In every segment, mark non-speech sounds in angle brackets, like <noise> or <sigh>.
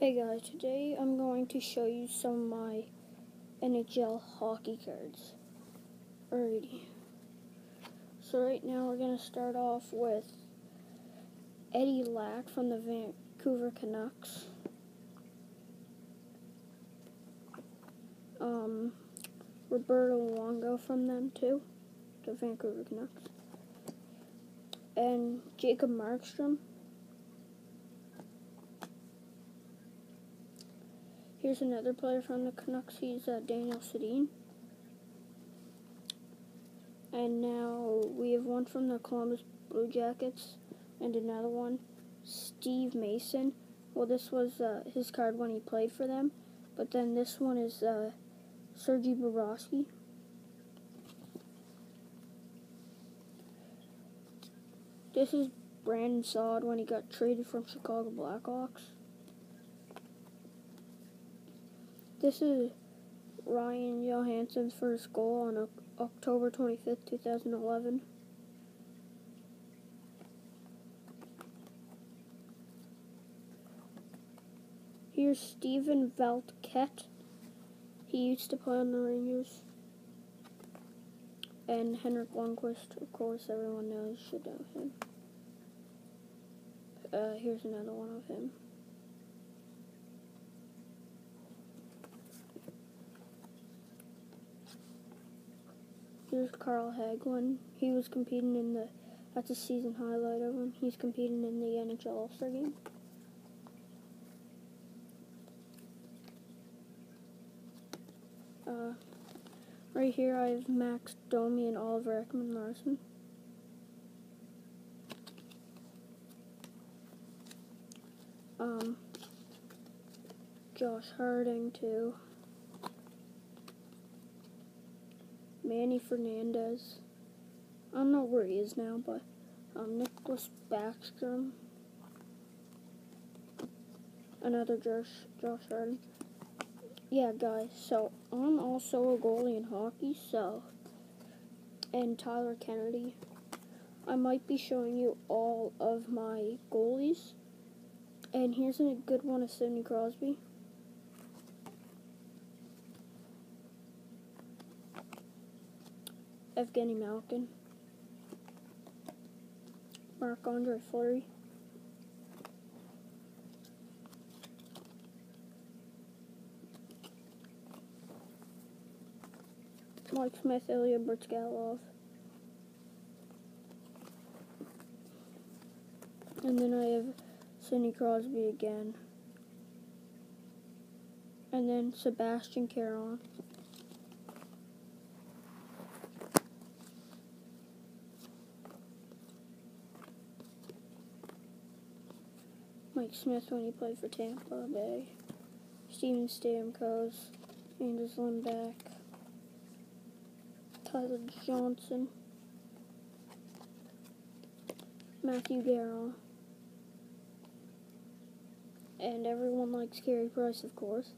Hey guys, today I'm going to show you some of my NHL hockey cards. Alrighty. So right now we're going to start off with Eddie Lack from the Vancouver Canucks. Um, Roberto Luongo from them too, the Vancouver Canucks. And Jacob Markstrom Here's another player from the Canucks. He's uh, Daniel Sedin. And now we have one from the Columbus Blue Jackets and another one, Steve Mason. Well, this was uh, his card when he played for them, but then this one is uh, Sergei Bobrovsky. This is Brandon Saad when he got traded from Chicago Blackhawks. This is Ryan Johansen's first goal on October 25th, 2011. Here's Steven Valiquette. He used to play on the Rangers. And Henrik Lundqvist, of course, everyone knows, should know him. Uh, here's another one of him. Here's Carl Hagelin. He was competing in the, that's a season highlight of him. He's competing in the NHL All-Star game. Uh, right here I have Max Domi and Oliver Ekman-Larsson. Um, Josh Harding too. Manny Fernandez. I don't know where he is now, but um, Nicklas Backstrom. Another Josh, Josh Harden. Yeah, guys, so I'm also a goalie in hockey, so. And Tyler Kennedy. I might be showing you all of my goalies. And here's a good one of Sidney Crosby. Evgeny Malkin, Marc Andre Fleury, Mike Smith, Ilya Bryzgalov. And then I have Sidney Crosby again. And then Sebastian Caron. Mike Smith when he played for Tampa Bay, Steven Stamkos, Anders Lindback, Tyler Johnson, Matthew Darrell, and everyone likes Carey Price, of course.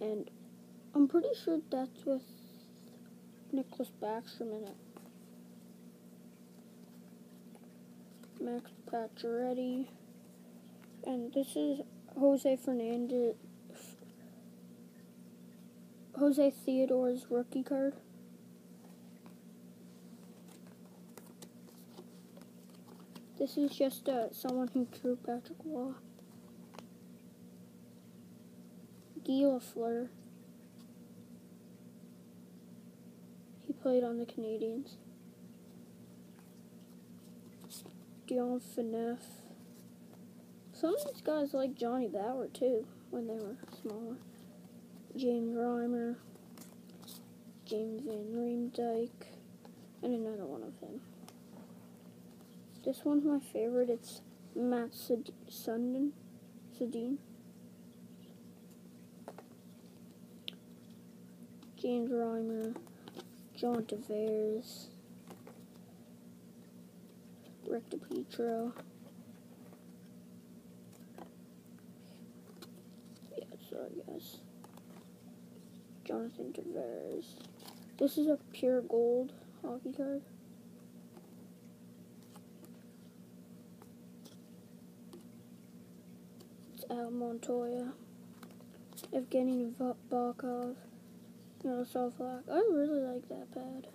And I'm pretty sure that's with Nicholas Backstrom in it. Max Pacioretty. And this is Jose Fernandez, Jose Theodore's rookie card. This is just uh, someone who drew Patrick Roy. Guy. He played on the Canadiens. Dion Phaneuf. Some of these guys like Johnny Bower too when they were smaller. James Reimer, James Van Riemsdyk, and another one of them. This one's my favorite. It's Matt Sundin, Sedin. James Reimer, John Tavares, Rick DiPietro. Guys. Jonathan Tavares. This is a pure gold hockey card. It's Al Montoya, Evgeny Bakov, Yaroslav Halak. I really like that pad.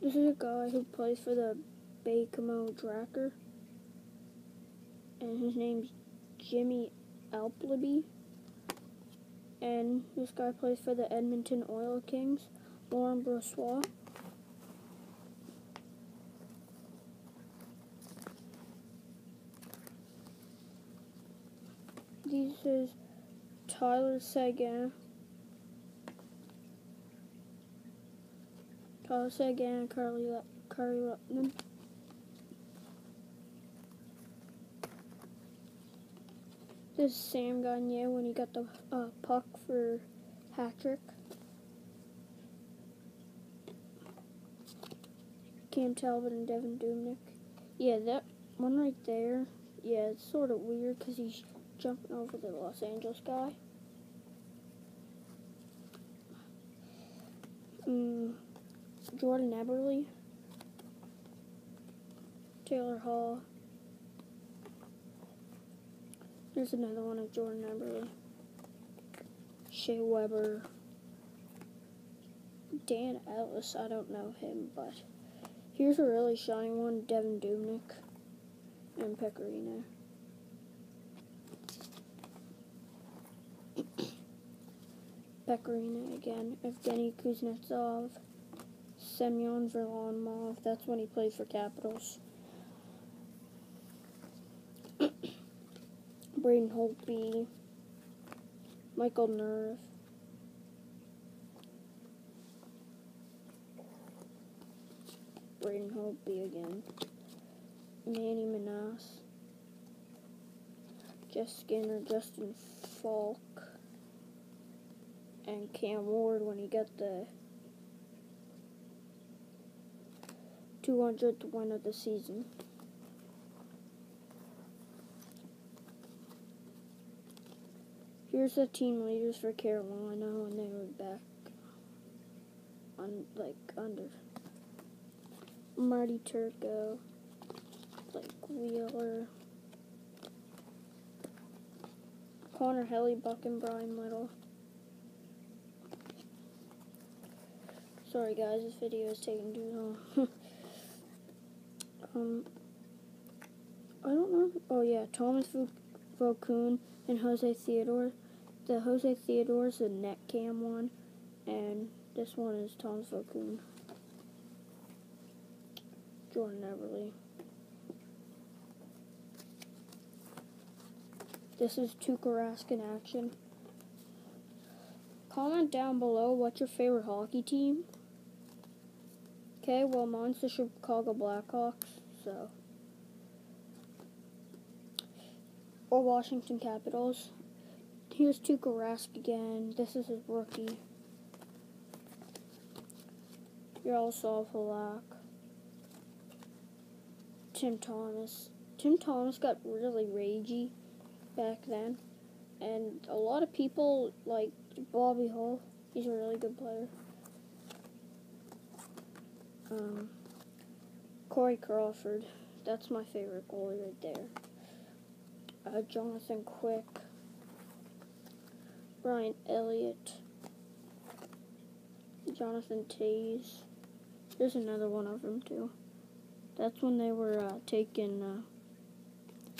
This is a guy who plays for the Baie-Comeau Drakkar. And his name's Jimmy Appleby. And this guy plays for the Edmonton Oil Kings, Laurent Brossoit. This is Tyler Seguin. Tyler Seguin, Carly, Le- Carly Lutman. This is Sam Gagne when he got the uh, puck for hat trick. Cam Talbot and Devan Dubnyk. Yeah, that one right there. Yeah, it's sort of weird because he's jumping over the Los Angeles guy. Mm, Jordan Eberle. Taylor Hall. There's another one of Jordan Eberle. Shea Weber. Dan Ellis, I don't know him, but here's a really shiny one, Devan Dubnyk and Pecorino. <coughs> Pecorino again, Evgeny Kuznetsov, Semyon Varlamov, that's when he played for Capitals. Braden Holtby, Michael Nerve, Braden Holtby again, Manny Manas, Jeff Skinner, Justin Falk, and Cam Ward when he got the 200th win of the season. Here's the team leaders for Carolina when they were back on like under Marty Turco, like Wheeler, Connor Hellebuyck, and Brian Little. Sorry guys, this video is taking too long. <laughs> um, I don't know. Oh yeah, Thomas Vokoun and Jose Theodore. The Jose Theodore is the net cam one, and this one is Thomas Vokoun. Jordan Eberle. This is Tuukka Rask in action. Comment down below what's your favorite hockey team. Okay, well mine's the Chicago Blackhawks, so. Or Washington Capitals. Here's Tuukka Rask again. This is his rookie. Yaroslav Halak. Tim Thomas. Tim Thomas got really ragey back then. And a lot of people, like Bobby Hull, he's a really good player. Um, Corey Crawford. That's my favorite goalie right there. Uh, Jonathan Quick. Brian Elliott, Jonathan Toews. There's another one of them too. That's when they were uh, taking uh,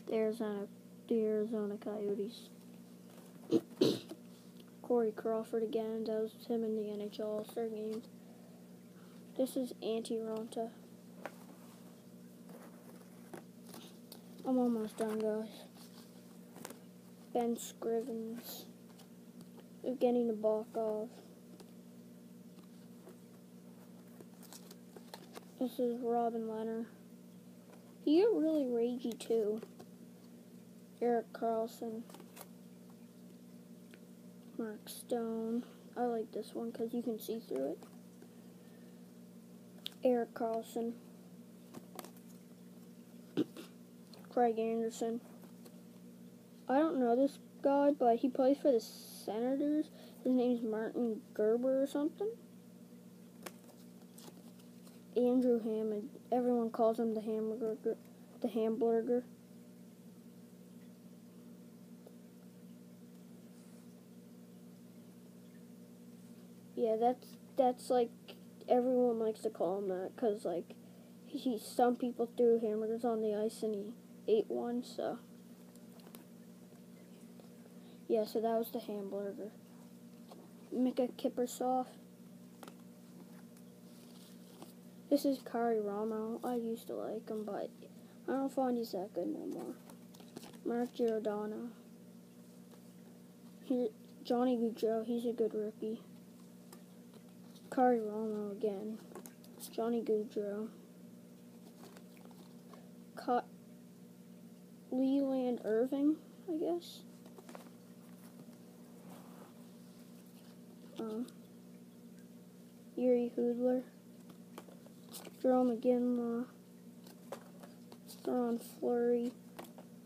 the Arizona the Arizona Coyotes. <coughs> Corey Crawford again. That was him in the NHL All-Star game. This is Antti Raanta. I'm almost done, guys. Ben Scrivens getting the block off. This is Robin Leonard. He got really ragey too. Erik Karlsson. Mark Stone. I like this one because you can see through it. Erik Karlsson. <coughs> Craig Anderson. I don't know this guy, but he plays for the Senators. His name's Martin Gerber or something. Andrew Hammond. Everyone calls him the hamburger, the hamburger. Yeah, that's that's like everyone likes to call him that because like he some people threw hamburgers on the ice and he ate one. So yeah, so that was the hamburger. Mika Kiprusoff. This is Karri Ramo. I used to like him, but I don't find he's that good no more. Mark Giordano. Here, Johnny Gaudreau. He's a good rookie. Karri Ramo again. Johnny Gaudreau. Caught Leland Irving, I guess. Um, Jiri Hudler. Jarome Iginla. Ron Fleury.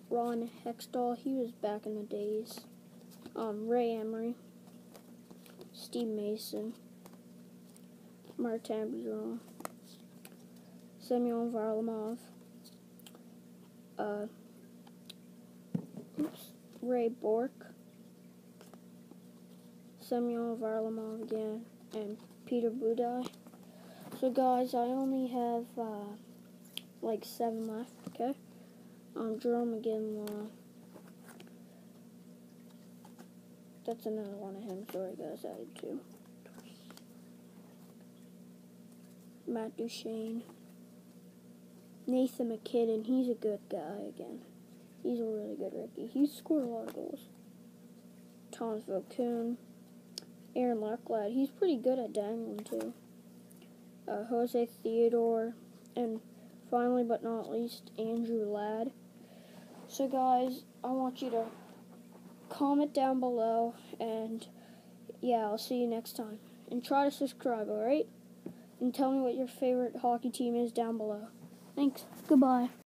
Ron Hextall. He was back in the days. Um, Ray Emery. Steve Mason. Martin Semyon Varlamov, uh, oops, Ray Bourque, Semyon Varlamov again, and Peter Budaj. So guys, I only have uh, like seven left, okay? Um, Jarome again, uh, that's another one of him. Sorry guys, I had two. Matt Duchene. Nathan MacKinnon, he's a good guy again. He's a really good rookie. He's scored a lot of goals. Thomas Vokoun. Aaron Lacklad, he's pretty good at dangling too. Uh, Jose Theodore. And finally but not least, Andrew Ladd. So guys, I want you to comment down below and yeah, I'll see you next time. And try to subscribe, alright? and tell me what your favorite hockey team is down below. Thanks. Goodbye.